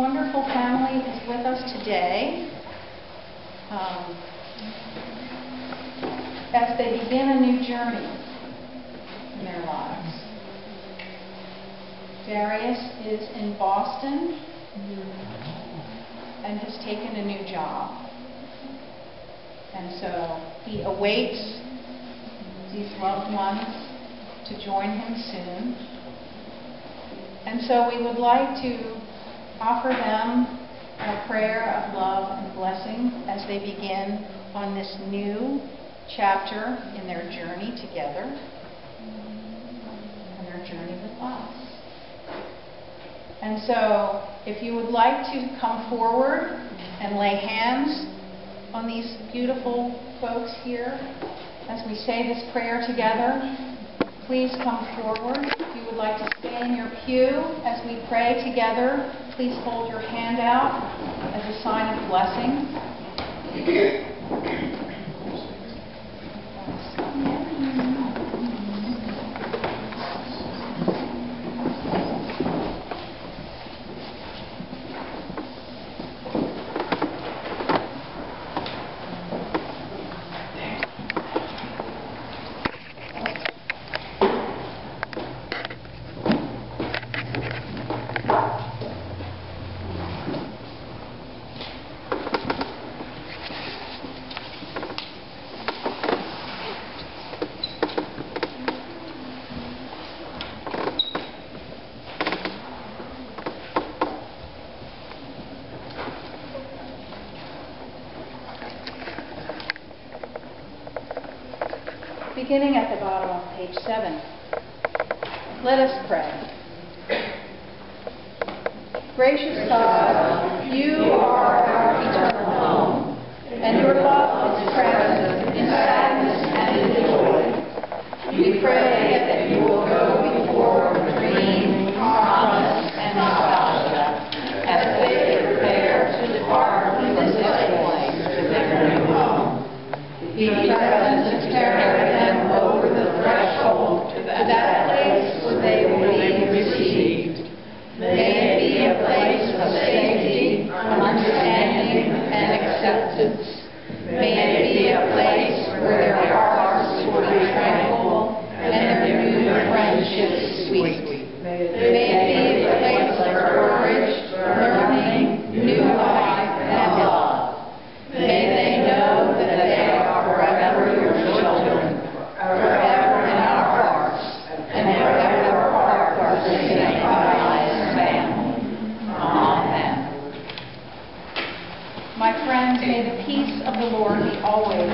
Wonderful family is with us today um, as they begin a new journey in their lives. Darius is in Boston and has taken a new job. And so he awaits these loved ones to join him soon. And so we would like to offer them a prayer of love and blessing as they begin on this new chapter in their journey together and their journey with us. And so, if you would like to come forward and lay hands on these beautiful folks here as we say this prayer together, please come forward. Like to stay in your pew as we pray together, please hold your hand out as a sign of blessing. beginning at the bottom of page 7. Let us pray. Gracious God, you are our eternal home, and your love is present in sadness and in joy. We pray that you will go before Madrine, Promise, and nostalgia as they prepare to depart from this place to their new home. Be present to carry them over the threshold to that place where they will be received. May it be a place of safety, understanding, and acceptance. May it be a place where their hearts will be tranquil and their new friendships sweet. May it be a place of courage, learning, new life, and love. May they know that they are forever your children, forever in our hearts, and forever part of the St. Matthias family. Amen. My friends, may the peace of the Lord always